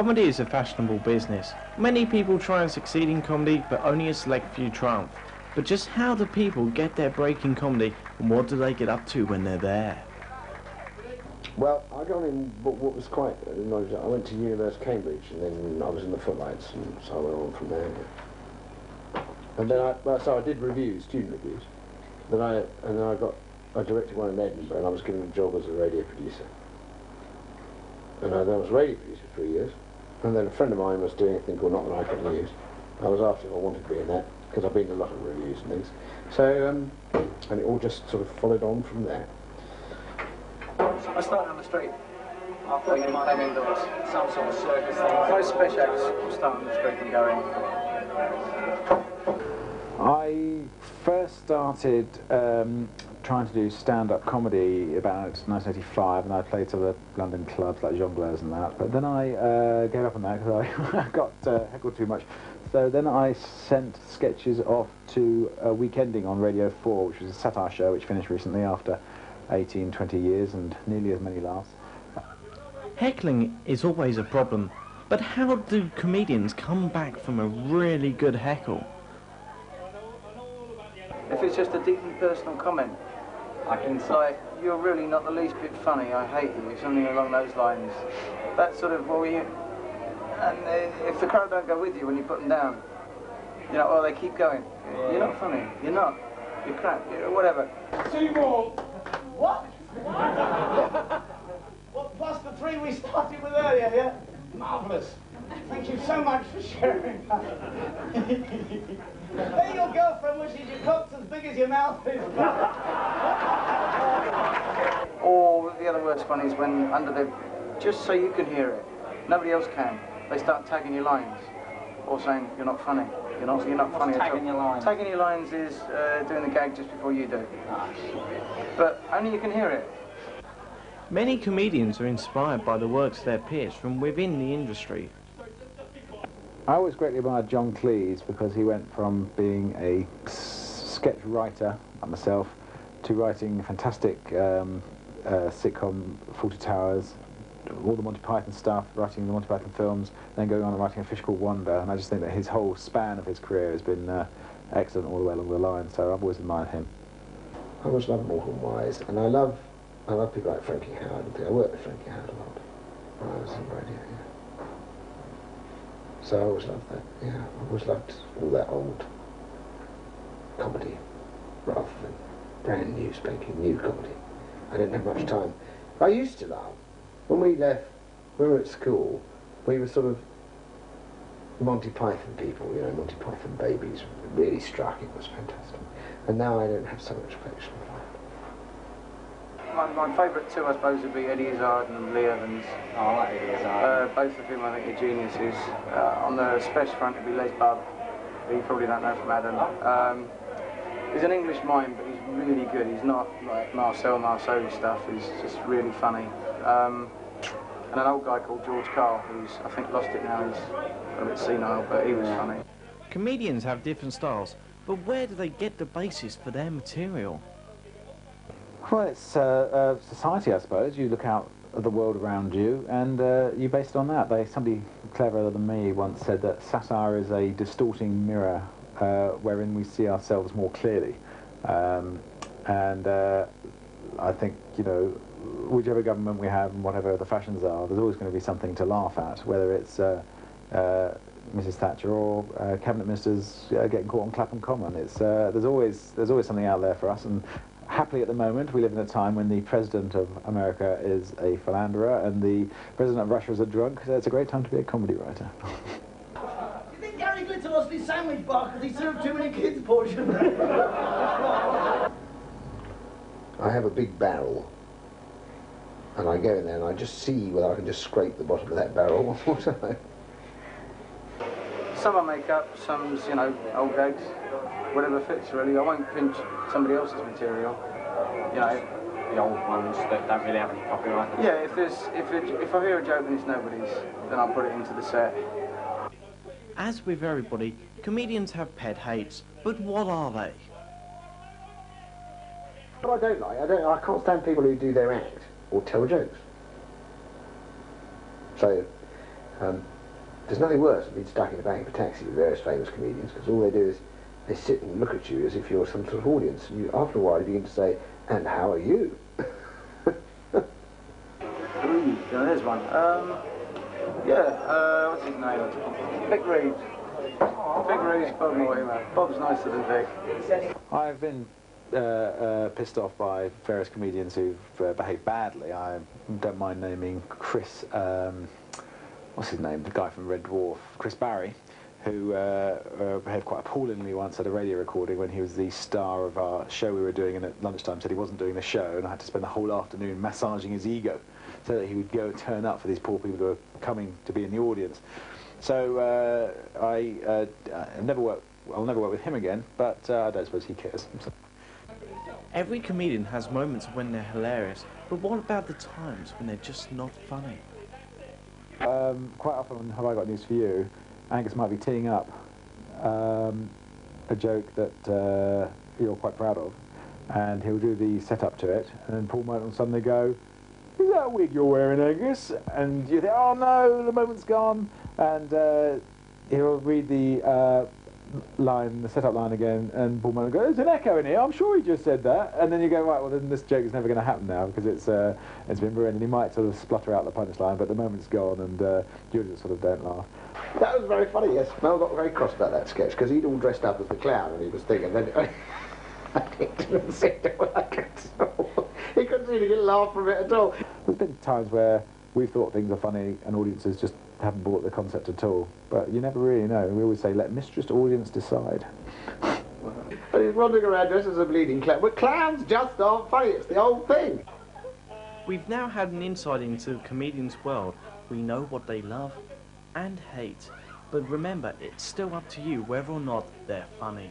Comedy is a fashionable business. Many people try and succeed in comedy, but only a select few triumph. But just how do people get their break in comedy, and what do they get up to when they're there? Well, I got in what, what was quite I went to University of Cambridge, and then I was in the Footlights, and so I went on from there. And then I, well, so I did reviews, student reviews. Then I, and then I got, I directed one in Edinburgh, and I was given a job as a radio producer. And I, I was a radio producer for three years. And then a friend of mine was doing a thing called Not the Nine O'Clock News. I was asked if I wanted to be in that, because I've been in a lot of reviews and things. So, um, and it all just sort of followed on from there. I started on the street. I thought you might have indoors, some sort of circus thing. Most special acts start on the street and go in. I first started um, trying to do stand-up comedy about 1985, and I played to of the London clubs like Jongleurs and that. But then I uh, gave up on that because I got uh, heckled too much. So then I sent sketches off to a Week Ending on Radio 4, which was a satire show which finished recently after 18, 20 years and nearly as many laughs. Heckling is always a problem, but how do comedians come back from a really good heckle? If it's just a deeply personal comment, I can say, you're really not the least bit funny, I hate you, something along those lines. That sort of, well, you, and uh, if the crowd don't go with you when you put them down, you know, or they keep going, you're not funny, you're not, you're crap, you're whatever. Seymour! What? well, plus the three we started with earlier, yeah? Marvellous. Thank you so much for sharing Hey, your girlfriend wishes your cock's as big as your mouth is. or the other worst one is when under the, just so you can hear it, nobody else can, they start tagging your lines or saying you're not funny. You're not, you're not funny tagging at all. your lines? Tagging your lines is uh, doing the gag just before you do. But only you can hear it. Many comedians are inspired by the works of their peers from within the industry. I always greatly admired John Cleese because he went from being a sketch writer, like myself, to writing fantastic um, uh, sitcom Fawlty Towers, all the Monty Python stuff, writing the Monty Python films, then going on and writing A Fish Called Wanda. And I just think that his whole span of his career has been uh, excellent all the way along the line. So I've always admired him. I always love Morecambe Wise, and I love I love people like Frankie Howerd. I worked with Frankie Howerd a lot when I was in radio. Yeah. So I always loved that. Yeah, I always loved all that old comedy rather than brand new, spanking new comedy. I didn't have much time. I used to love. When we left, we were at school, we were sort of Monty Python people, you know, Monty Python babies. Really struck, it was fantastic. And now I don't have so much affection for it. My, my favourite two, I suppose, would be Eddie Izzard and Lee Evans. Oh, I like Eddie Izzard. Uh, both of whom I think are geniuses. Uh, on the special front it'd be Les Bubb, who you probably don't know from Adam. Um, he's an English mime, but he's really good. He's not like Marcel Marceau stuff. He's just really funny. Um, and an old guy called George Carl, who's I think lost it now. He's a bit senile, but he was funny. Comedians have different styles, but where do they get the basis for their material? Well, it's uh, uh, society, I suppose. You look out at the world around you, and uh, you base it on that. They, somebody cleverer than me once said that satire is a distorting mirror uh, wherein we see ourselves more clearly. Um, and uh, I think, you know, whichever government we have and whatever the fashions are, there's always going to be something to laugh at, whether it's uh, Mrs. Thatcher or cabinet ministers getting caught on Clapham Common. It's, there's, always, there's always something out there for us. and happily at the moment we live in a time when the president of America is a philanderer and the president of Russia is a drunk. So it's a great time to be a comedy writer. Do you think Gary his sandwich bar because he served too many kids portions? I have a big barrel and I go in there and I just see whether I can just scrape the bottom of that barrel. Some I make up, some's, you know, old gags, whatever fits really. I won't pinch somebody else's material, you know. The old ones that don't really have any copyright. Yeah, if there's, if, it, if I hear a joke and it's nobody's, then I'll put it into the set. As with everybody, comedians have pet hates, but what are they? What I don't like, I don't, I can't stand people who do their act or tell jokes. So, Um, there's nothing worse than being stuck in the back of a taxi with various famous comedians because all they do is they sit and look at you as if you're some sort of audience. And you, after a while, you begin to say, "And how are you?" Ooh, yeah, there's one. Um, yeah, uh, what's his name? Vic Reeves. Vic Reeves, Bob Mortimer. Bob's nicer than Vic. I've been uh, uh, pissed off by various comedians who've uh, behaved badly. I don't mind naming Chris, um, what's his name, the guy from Red Dwarf, Chris Barrie, who uh, uh, behaved quite appallingly once at a radio recording when he was the star of our show we were doing and at lunchtime said he wasn't doing the show and I had to spend the whole afternoon massaging his ego so that he would go turn up for these poor people who were coming to be in the audience. So uh, I, uh, I never work, I'll never work with him again, but uh, I don't suppose he cares. Every comedian has moments when they're hilarious, but what about the times when they're just not funny? Um, quite often, have I got news for you? Angus might be teeing up um, a joke that uh, you're quite proud of, and he'll do the setup to it, and then Paul might on suddenly go, "Is that a wig you're wearing, Angus?" And you think, "Oh no, the moment's gone," and uh, he'll read the uh, line, the setup line again, and Paul Merton goes, "There's an echo in here. I'm sure he just said that." And then you go, "Right, well then this joke is never going to happen now because it's uh, it's been ruined." And he might sort of splutter out the punchline, but the moment's gone, and uh, you just sort of don't laugh. That was very funny, yes. Mel got very cross about that sketch because he'd all dressed up as the clown and he was thinking, then I didn't seem to work at all. He couldn't seem to get a laugh from it at all. There's been times where we've thought things are funny and audiences just haven't bought the concept at all. But you never really know. We always say, let mistress audience decide. And he's wandering around dressed as a bleeding clown. But clowns just aren't funny, it's the old thing. We've now had an insight into the comedian's world. We know what they love and hate. But remember, it's still up to you whether or not they're funny.